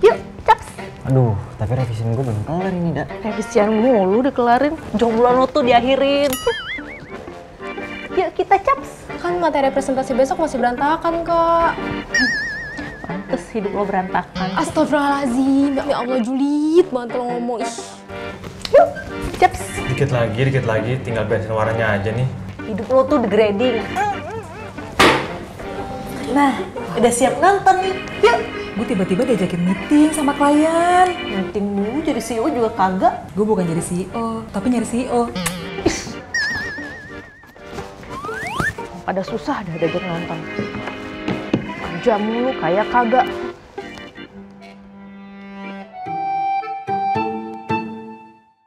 Yuk, caps. Aduh, tapi revisian gue belum kelar ini, Dak. Revisian mulu udah kelarin. Jomblo lo tuh diakhirin. Yuk, kita caps. Kan materi presentasi besok masih berantakan, Kak. Pantes hidup lo berantakan. Astagfirullahaladzim, ya Allah julid banget lo ngomong. Ih. Yuk, caps. Dikit lagi, dikit lagi, tinggal bensin warnanya aja nih. Hidup lo tuh degrading. Nah, udah siap nonton nih. Yuk. Gue tiba-tiba diajakin meeting sama klien. Meeting mulu jadi CEO juga kagak. Gue bukan jadi CEO, tapi nyari CEO. Pada susah dah diajak nonton. Kerja mulu kayak kagak.